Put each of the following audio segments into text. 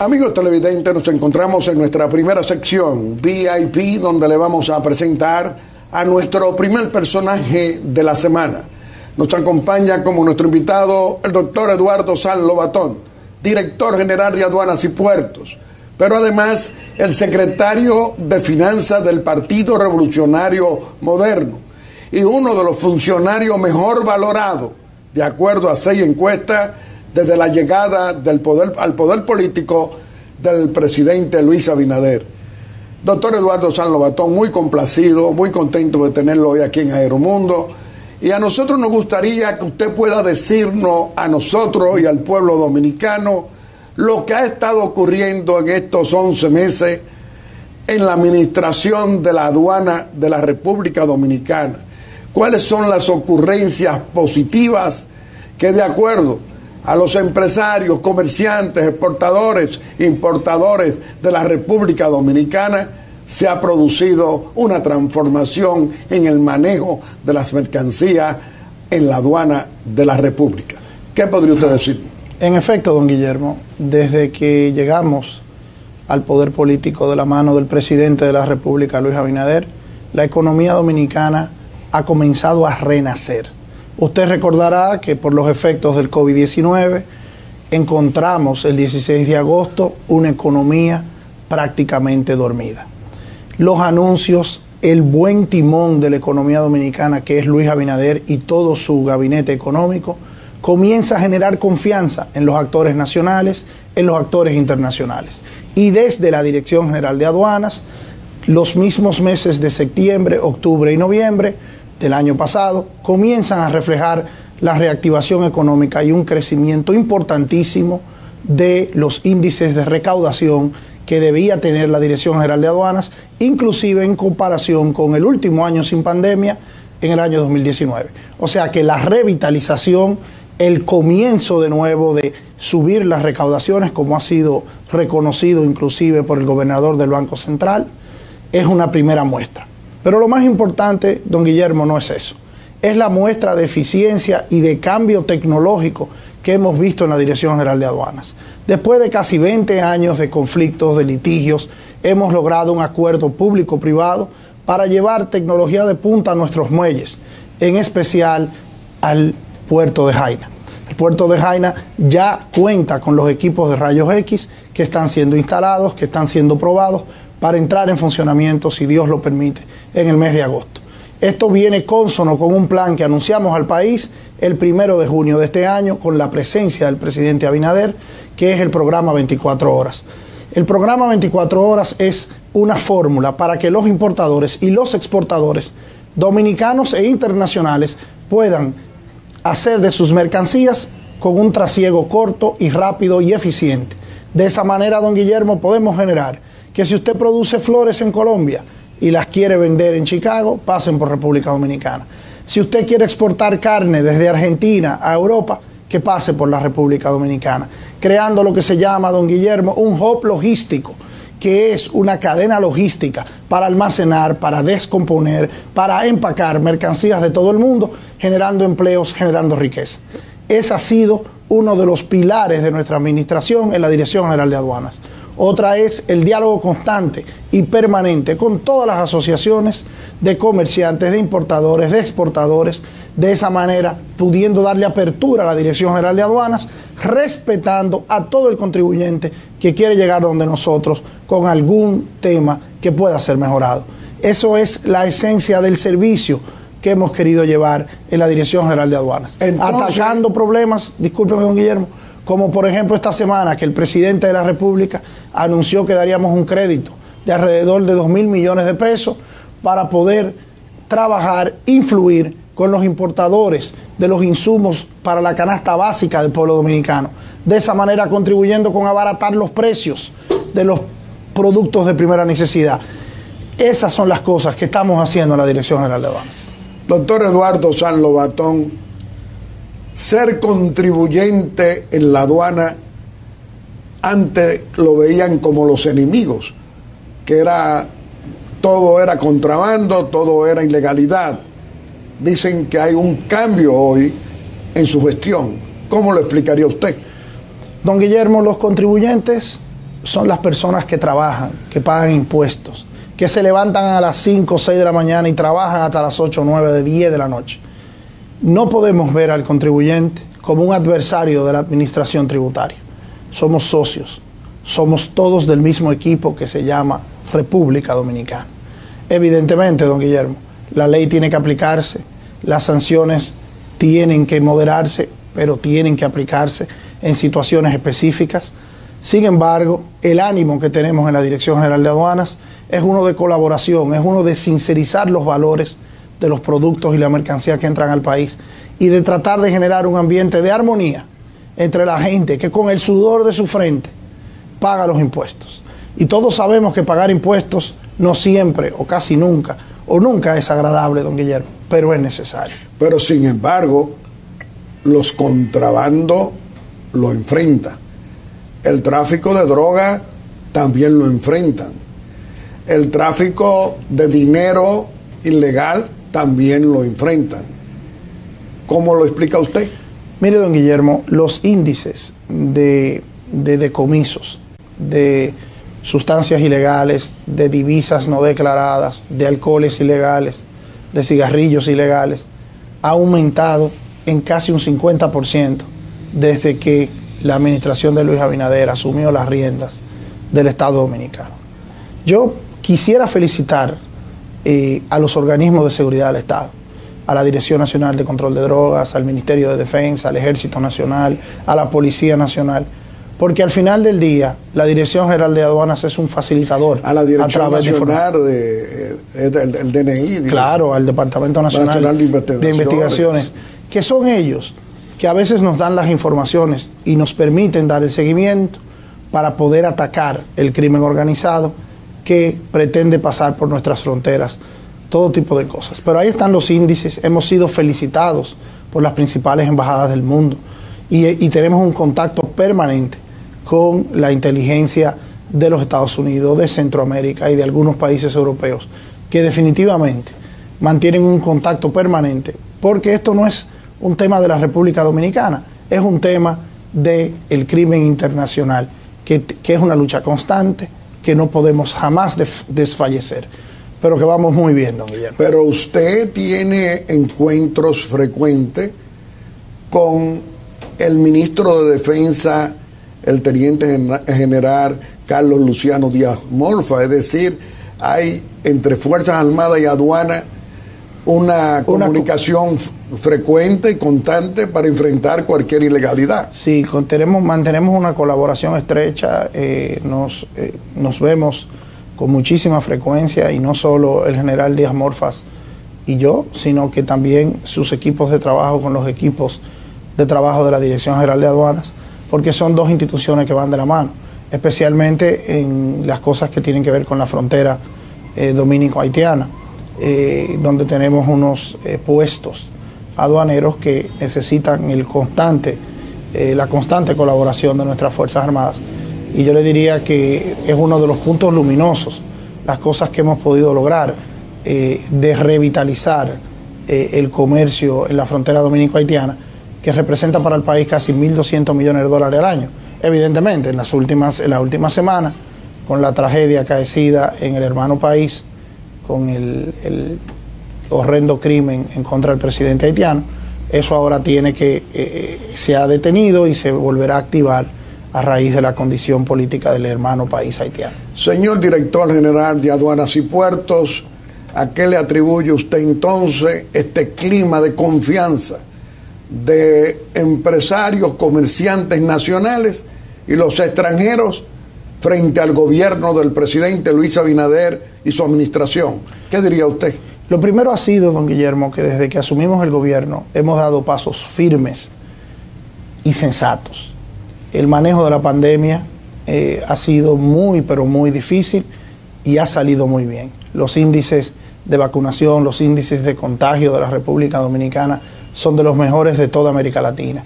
Amigos televidentes, nos encontramos en nuestra primera sección, VIP, donde le vamos a presentar a nuestro primer personaje de la semana. Nos acompaña como nuestro invitado el doctor Eduardo San Lobatón, director general de Aduanas y Puertos, pero además el secretario de Finanzas del Partido Revolucionario Moderno y uno de los funcionarios mejor valorados, de acuerdo a seis encuestas, desde la llegada del poder, al poder político del presidente Luis Abinader. Doctor Eduardo San Lobatón, muy complacido, muy contento de tenerlo hoy aquí en Aeromundo. Y a nosotros nos gustaría que usted pueda decirnos a nosotros y al pueblo dominicano lo que ha estado ocurriendo en estos 11 meses en la administración de la aduana de la República Dominicana. ¿Cuáles son las ocurrencias positivas que de acuerdo a los empresarios, comerciantes, exportadores, importadores de la República Dominicana, se ha producido una transformación en el manejo de las mercancías en la aduana de la República. ¿Qué podría usted decir? En efecto, don Guillermo, desde que llegamos al poder político de la mano del presidente de la República, Luis Abinader, la economía dominicana ha comenzado a renacer Usted recordará que por los efectos del COVID-19 encontramos el 16 de agosto una economía prácticamente dormida. Los anuncios, el buen timón de la economía dominicana que es Luis Abinader y todo su gabinete económico, comienza a generar confianza en los actores nacionales, en los actores internacionales. Y desde la Dirección General de Aduanas, los mismos meses de septiembre, octubre y noviembre, del año pasado, comienzan a reflejar la reactivación económica y un crecimiento importantísimo de los índices de recaudación que debía tener la Dirección General de Aduanas, inclusive en comparación con el último año sin pandemia, en el año 2019. O sea que la revitalización, el comienzo de nuevo de subir las recaudaciones, como ha sido reconocido inclusive por el gobernador del Banco Central, es una primera muestra. Pero lo más importante, don Guillermo, no es eso. Es la muestra de eficiencia y de cambio tecnológico que hemos visto en la Dirección General de Aduanas. Después de casi 20 años de conflictos, de litigios, hemos logrado un acuerdo público-privado para llevar tecnología de punta a nuestros muelles, en especial al puerto de Jaina. El puerto de Jaina ya cuenta con los equipos de rayos X que están siendo instalados, que están siendo probados para entrar en funcionamiento, si Dios lo permite, en el mes de agosto. Esto viene consono con un plan que anunciamos al país el primero de junio de este año con la presencia del presidente Abinader, que es el programa 24 horas. El programa 24 horas es una fórmula para que los importadores y los exportadores dominicanos e internacionales puedan hacer de sus mercancías con un trasiego corto y rápido y eficiente. De esa manera, don Guillermo, podemos generar que si usted produce flores en Colombia y las quiere vender en Chicago, pasen por República Dominicana. Si usted quiere exportar carne desde Argentina a Europa, que pase por la República Dominicana, creando lo que se llama, don Guillermo, un hub logístico, que es una cadena logística para almacenar, para descomponer, para empacar mercancías de todo el mundo, generando empleos, generando riqueza. Ese ha sido uno de los pilares de nuestra administración en la Dirección General de Aduanas. Otra es el diálogo constante y permanente con todas las asociaciones de comerciantes, de importadores, de exportadores, de esa manera pudiendo darle apertura a la Dirección General de Aduanas, respetando a todo el contribuyente que quiere llegar donde nosotros con algún tema que pueda ser mejorado. Eso es la esencia del servicio que hemos querido llevar en la Dirección General de Aduanas. Atacando problemas, discúlpeme don Guillermo, como por ejemplo esta semana que el presidente de la República anunció que daríamos un crédito de alrededor de 2 mil millones de pesos para poder trabajar, influir con los importadores de los insumos para la canasta básica del pueblo dominicano. De esa manera contribuyendo con abaratar los precios de los productos de primera necesidad. Esas son las cosas que estamos haciendo en la Dirección General de Aduanas. Doctor Eduardo San Lobatón, ser contribuyente en la aduana antes lo veían como los enemigos, que era todo era contrabando, todo era ilegalidad. Dicen que hay un cambio hoy en su gestión. ¿Cómo lo explicaría usted? Don Guillermo, los contribuyentes son las personas que trabajan, que pagan impuestos, que se levantan a las 5 o 6 de la mañana y trabajan hasta las 8 o 9 de 10 de la noche. No podemos ver al contribuyente como un adversario de la administración tributaria. Somos socios, somos todos del mismo equipo que se llama República Dominicana. Evidentemente, don Guillermo, la ley tiene que aplicarse, las sanciones tienen que moderarse, pero tienen que aplicarse en situaciones específicas. Sin embargo, el ánimo que tenemos en la Dirección General de Aduanas es uno de colaboración, es uno de sincerizar los valores de los productos y la mercancía que entran al país y de tratar de generar un ambiente de armonía entre la gente que con el sudor de su frente paga los impuestos. Y todos sabemos que pagar impuestos no siempre o casi nunca o nunca es agradable, don Guillermo, pero es necesario. Pero sin embargo, los contrabandos lo enfrentan. El tráfico de droga también lo enfrentan. El tráfico de dinero ilegal también lo enfrentan. ¿Cómo lo explica usted? Mire, don Guillermo, los índices de, de decomisos, de sustancias ilegales, de divisas no declaradas, de alcoholes ilegales, de cigarrillos ilegales, ha aumentado en casi un 50% desde que la administración de Luis Abinader asumió las riendas del Estado Dominicano. Yo quisiera felicitar eh, a los organismos de seguridad del Estado, a la Dirección Nacional de Control de Drogas, al Ministerio de Defensa, al Ejército Nacional, a la Policía Nacional, porque al final del día la Dirección General de Aduanas es un facilitador. A la Dirección Nacional de, eh, del DNI. Claro, al Departamento Nacional, de, Investigaciones. de Investigaciones, que son ellos que a veces nos dan las informaciones y nos permiten dar el seguimiento para poder atacar el crimen organizado que pretende pasar por nuestras fronteras, todo tipo de cosas. Pero ahí están los índices, hemos sido felicitados por las principales embajadas del mundo y, tenemos un contacto permanente con la inteligencia de los Estados Unidos, de Centroamérica y de algunos países europeos, que definitivamente mantienen un contacto permanente, porque esto no es un tema de la República Dominicana, es un tema del el crimen internacional, que, es una lucha constante, que no podemos jamás desfallecer, pero que vamos muy bien, don Guillermo. Pero usted tiene encuentros frecuentes con el ministro de Defensa, el teniente general Carlos Luciano Díaz Morfa, es decir, hay entre Fuerzas Armadas y Aduana una, comunicación frecuente y constante para enfrentar cualquier ilegalidad. Sí, tenemos, mantenemos una colaboración estrecha, eh, nos, eh, nos vemos con muchísima frecuencia y no solo el general Díaz Morfas y yo, sino que también sus equipos de trabajo con los equipos de trabajo de la Dirección General de Aduanas, porque son dos instituciones que van de la mano, especialmente en las cosas que tienen que ver con la frontera eh, dominico-haitiana. Donde tenemos unos puestos aduaneros que necesitan el constante, eh, la constante colaboración de nuestras Fuerzas Armadas. Y yo le diría que es uno de los puntos luminosos, las cosas que hemos podido lograr de revitalizar el comercio en la frontera dominico-haitiana, que representa para el país casi 1.200 millones de dólares al año. Evidentemente, en las últimas, en la última semana, con la tragedia acaecida en el hermano país, con el, horrendo crimen en contra del presidente haitiano, eso ahora tiene que, eh, eh, se ha detenido y se volverá a activar a raíz de la condición política del hermano país haitiano. Señor director general de aduanas y puertos, ¿a qué le atribuye usted entonces este clima de confianza de empresarios, comerciantes nacionales y los extranjeros frente al gobierno del presidente Luis Abinader y su administración. ¿Qué diría usted? Lo primero ha sido, don Guillermo, que desde que asumimos el gobierno hemos dado pasos firmes y sensatos. El manejo de la pandemia eh, ha sido muy, pero muy difícil y ha salido muy bien. Los índices de vacunación, los índices de contagio de la República Dominicana son de los mejores de toda América Latina.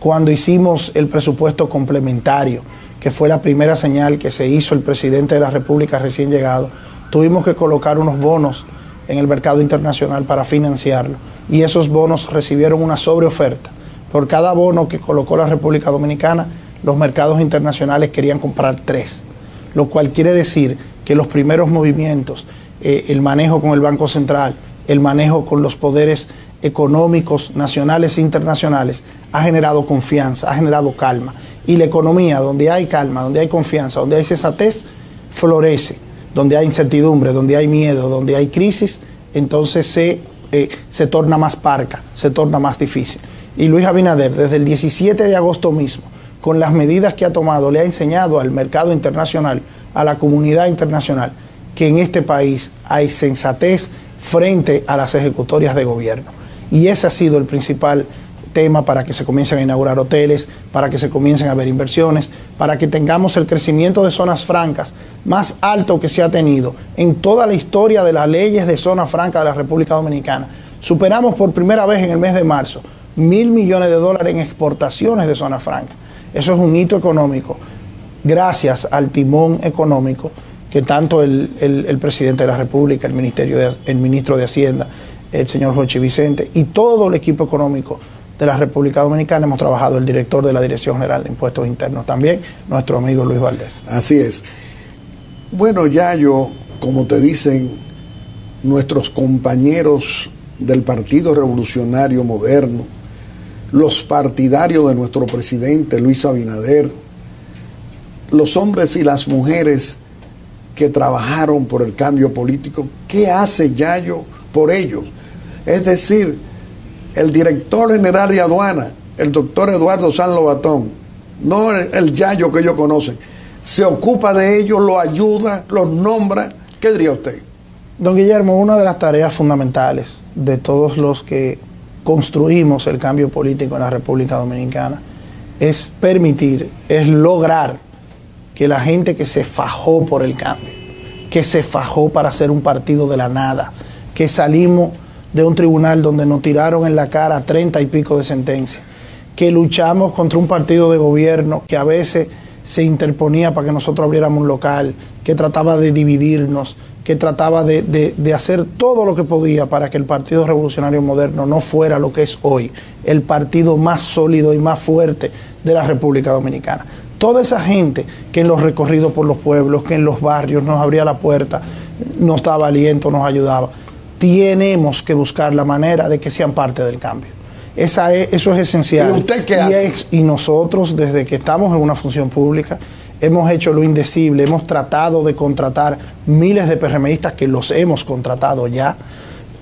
Cuando hicimos el presupuesto complementario, que fue la primera señal que se hizo el presidente de la República recién llegado, tuvimos que colocar unos bonos en el mercado internacional para financiarlo. Y esos bonos recibieron una sobreoferta. Por cada bono que colocó la República Dominicana, los mercados internacionales querían comprar tres. lo cual quiere decir que los primeros movimientos, eh, el manejo con el Banco Central, el manejo con los poderes económicos nacionales e internacionales, ha generado confianza, ha generado calma. Y la economía, donde hay calma, donde hay confianza, donde hay sensatez, florece. Donde hay incertidumbre, donde hay miedo, donde hay crisis, entonces se, eh, se torna más parca, se torna más difícil. Y Luis Abinader, desde el 17 de agosto mismo, con las medidas que ha tomado, le ha enseñado al mercado internacional, a la comunidad internacional, que en este país hay sensatez frente a las ejecutorias de gobierno. Y ese ha sido el principal tema para que se comiencen a inaugurar hoteles, para que se comiencen a ver inversiones, para que tengamos el crecimiento de zonas francas más alto que se ha tenido en toda la historia de las leyes de zona franca de la República Dominicana. Superamos por primera vez en el mes de marzo mil millones de dólares en exportaciones de zona franca. Eso es un hito económico gracias al timón económico que tanto el, presidente de la República, el, ministerio de, el ministro de Hacienda, el señor Jochi Vicente y todo el equipo económico de la República Dominicana hemos trabajado, el director de la Dirección General de Impuestos Internos también, nuestro amigo Luis Valdés. Así es. Bueno, ya yo, como te dicen nuestros compañeros del Partido Revolucionario Moderno, los partidarios de nuestro presidente Luis Abinader, los hombres y las mujeres que trabajaron por el cambio político, ¿qué hace Yayo por ellos? Es decir, el director general de aduana, el doctor Eduardo San Lobatón, no el, Yayo que ellos conocen, se ocupa de ellos, lo ayuda, los nombra. ¿Qué diría usted? Don Guillermo, una de las tareas fundamentales de todos los que construimos el cambio político en la República Dominicana es permitir, es lograr que la gente que se fajó por el cambio, que se fajó para hacer un partido de la nada, que salimos de un tribunal donde nos tiraron en la cara treinta y pico de sentencias, que luchamos contra un partido de gobierno que a veces se interponía para que nosotros abriéramos un local, que trataba de dividirnos, que trataba de, de, hacer todo lo que podía para que el Partido Revolucionario Moderno no fuera lo que es hoy, el partido más sólido y más fuerte de la República Dominicana. Toda esa gente que en los recorridos por los pueblos, que en los barrios nos abría la puerta, nos daba aliento, nos ayudaba tenemos que buscar la manera de que sean parte del cambio. Esa eso es esencial. ¿Y usted qué hace? y nosotros, desde que estamos en una función pública, hemos hecho lo indecible, hemos tratado de contratar miles de PRMistas que los hemos contratado ya.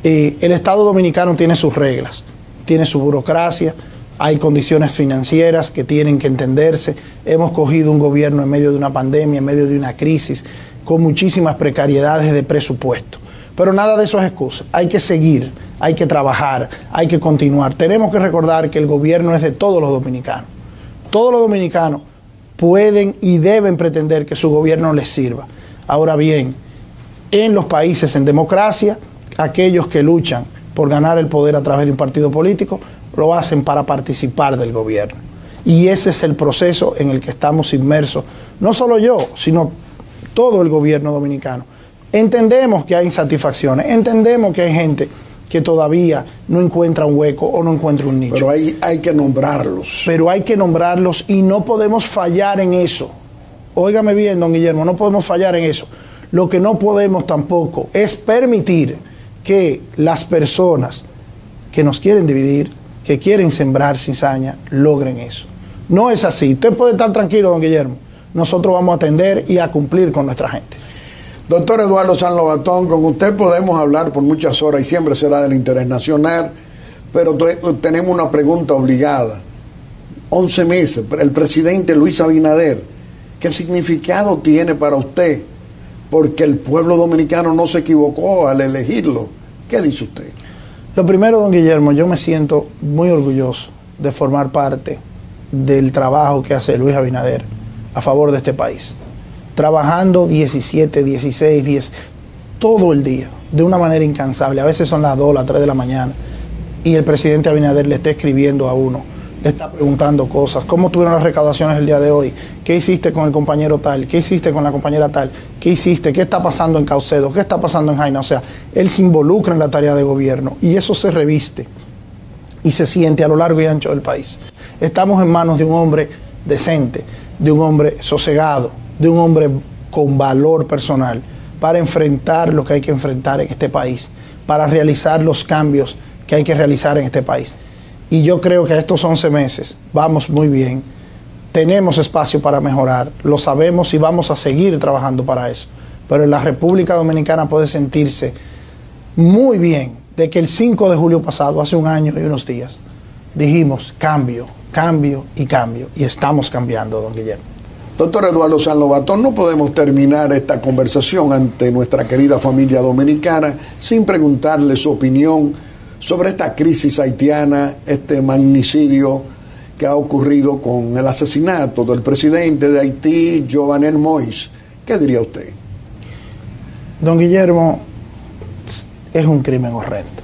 Eh, el Estado Dominicano tiene sus reglas, tiene su burocracia, hay condiciones financieras que tienen que entenderse. Hemos cogido un gobierno en medio de una pandemia, en medio de una crisis, con muchísimas precariedades de presupuesto. Pero nada de eso es excusa. Hay que seguir, hay que trabajar, hay que continuar. Tenemos que recordar que el gobierno es de todos los dominicanos. Todos los dominicanos pueden y deben pretender que su gobierno les sirva. Ahora bien, en los países en democracia, aquellos que luchan por ganar el poder a través de un partido político, lo hacen para participar del gobierno. Y ese es el proceso en el que estamos inmersos, no solo yo, sino todo el gobierno dominicano. Entendemos que hay insatisfacciones, entendemos que hay gente que todavía no encuentra un hueco o no encuentra un nicho. Pero hay, hay que nombrarlos. Pero hay que nombrarlos y no podemos fallar en eso. Óigame bien, don Guillermo, no podemos fallar en eso. Lo que no podemos tampoco es permitir que las personas que nos quieren dividir, que quieren sembrar cizaña, logren eso. No es así. Usted puede estar tranquilo, don Guillermo. Nosotros vamos a atender y a cumplir con nuestra gente. Doctor Eduardo San Lobatón, con usted podemos hablar por muchas horas y siempre será del interés nacional, pero tenemos una pregunta obligada. 11 meses, el presidente Luis Abinader, ¿qué significado tiene para usted? Porque el pueblo dominicano no se equivocó al elegirlo. ¿Qué dice usted? Lo primero, don Guillermo, yo me siento muy orgulloso de formar parte del trabajo que hace Luis Abinader a favor de este país trabajando 17, 16, 10, todo el día, de una manera incansable. A veces son las 2, las 3 de la mañana. Y el presidente Abinader le está escribiendo a uno, le está preguntando cosas. ¿Cómo tuvieron las recaudaciones el día de hoy? ¿Qué hiciste con el compañero tal? ¿Qué hiciste con la compañera tal? ¿Qué hiciste? ¿Qué está pasando en Caucedo? ¿Qué está pasando en Jaina? O sea, él se involucra en la tarea de gobierno y eso se reviste y se siente a lo largo y ancho del país. Estamos en manos de un hombre decente, de un hombre sosegado, de un hombre con valor personal para enfrentar lo que hay que enfrentar en este país, para realizar los cambios que hay que realizar en este país. Y yo creo que estos 11 meses vamos muy bien, tenemos espacio para mejorar, lo sabemos y vamos a seguir trabajando para eso. Pero en la República Dominicana puede sentirse muy bien de que el 5 de julio pasado, hace un año y unos días, dijimos cambio, cambio y cambio. Y estamos cambiando, don Guillermo. Doctor Eduardo San Lobatón, no podemos terminar esta conversación ante nuestra querida familia dominicana sin preguntarle su opinión sobre esta crisis haitiana, este magnicidio que ha ocurrido con el asesinato del presidente de Haití, Jovenel Moïse. ¿Qué diría usted? Don Guillermo, es un crimen horrendo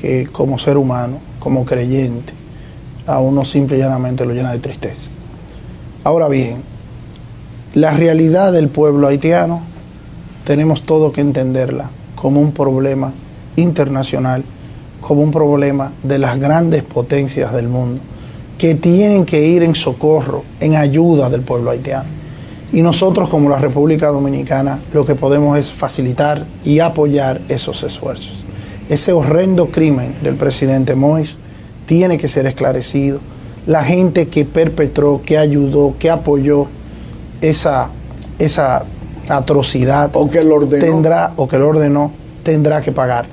que como ser humano, como creyente, a uno simple y llanamente lo llena de tristeza. Ahora bien, la realidad del pueblo haitiano tenemos todo que entenderla como un problema internacional, como un problema de las grandes potencias del mundo, que tienen que ir en socorro, en ayuda del pueblo haitiano. Y nosotros como la República Dominicana lo que podemos es facilitar y apoyar esos esfuerzos. Ese horrendo crimen del presidente Moïse tiene que ser esclarecido. La gente que perpetró, que ayudó, que apoyó esa, esa atrocidad o que lo ordenó. tendrá o que lo ordenó tendrá que pagar.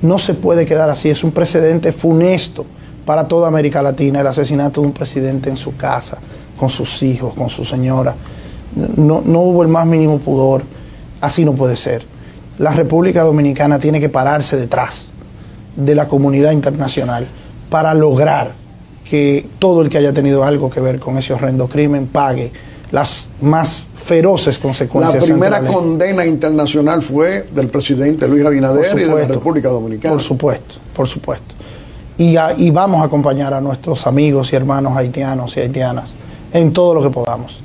No se puede quedar así, es un precedente funesto para toda América Latina el asesinato de un presidente en su casa, con sus hijos, con su señora. No, no hubo el más mínimo pudor, así no puede ser. La República Dominicana tiene que pararse detrás de la comunidad internacional para lograr que todo el que haya tenido algo que ver con ese horrendo crimen pague las más feroces consecuencias. La primera condena internacional fue del presidente Luis Abinader supuesto, y de la República Dominicana. Por supuesto, por supuesto. Y, a, y, vamos a acompañar a nuestros amigos y hermanos haitianos y haitianas en todo lo que podamos.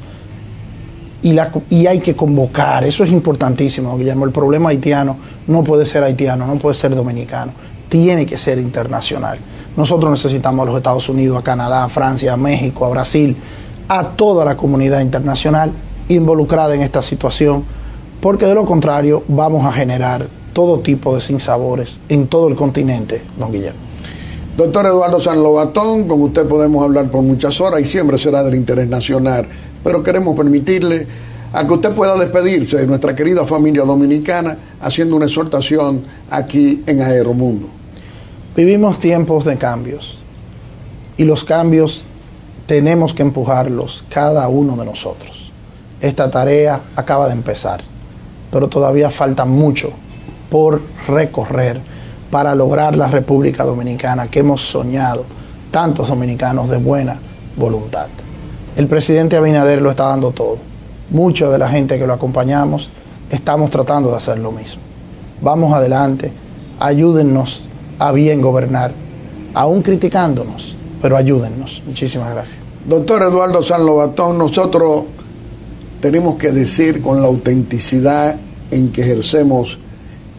Y, la, y hay que convocar, eso es importantísimo, Guillermo. El problema haitiano no puede ser haitiano, no puede ser dominicano, tiene que ser internacional. Nosotros necesitamos a los Estados Unidos, a Canadá, a Francia, a México, a Brasil, a toda la comunidad internacional involucrada en esta situación, porque de lo contrario vamos a generar todo tipo de sinsabores en todo el continente, don Guillermo. Doctor Eduardo San Lobatón, con usted podemos hablar por muchas horas y siempre será del interés nacional, pero queremos permitirle a que usted pueda despedirse de nuestra querida familia dominicana haciendo una exhortación aquí en Aeromundo. Vivimos tiempos de cambios y los cambios tenemos que empujarlos cada uno de nosotros. Esta tarea acaba de empezar, pero todavía falta mucho por recorrer para lograr la República Dominicana que hemos soñado tantos dominicanos de buena voluntad. El presidente Abinader lo está dando todo. Mucha de la gente que lo acompañamos estamos tratando de hacer lo mismo. Vamos adelante, ayúdennos a bien gobernar, aún criticándonos, pero ayúdennos. Muchísimas gracias. Doctor Eduardo San Lobatón, nosotros tenemos que decir con la autenticidad en que ejercemos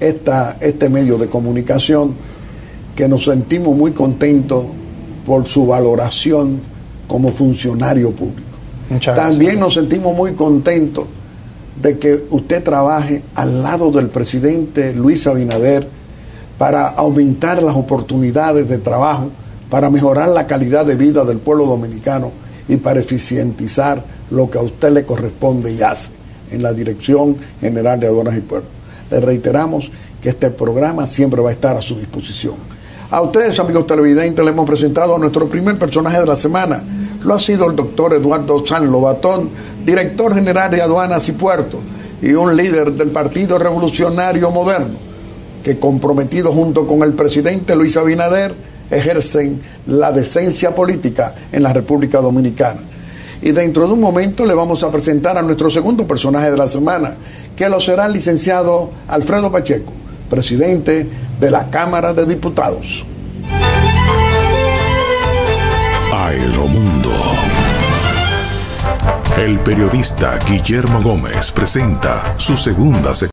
esta, este medio de comunicación que nos sentimos muy contentos por su valoración como funcionario público. Muchas También gracias. nos sentimos muy contentos de que usted trabaje al lado del presidente Luis Abinader para aumentar las oportunidades de trabajo, para mejorar la calidad de vida del pueblo dominicano y para eficientizar lo que a usted le corresponde y hace en la Dirección General de Aduanas y Puertos. Le reiteramos que este programa siempre va a estar a su disposición. A ustedes, amigos televidentes, le hemos presentado a nuestro primer personaje de la semana. Lo ha sido el doctor Eduardo San Lobatón, director general de Aduanas y Puertos y un líder del Partido Revolucionario Moderno que comprometido junto con el presidente Luis Abinader ejercen la decencia política en la República Dominicana. Y dentro de un momento le vamos a presentar a nuestro segundo personaje de la semana, que lo será el licenciado Alfredo Pacheco, presidente de la Cámara de Diputados. Aeromundo. El periodista Guillermo Gómez presenta su segunda sección.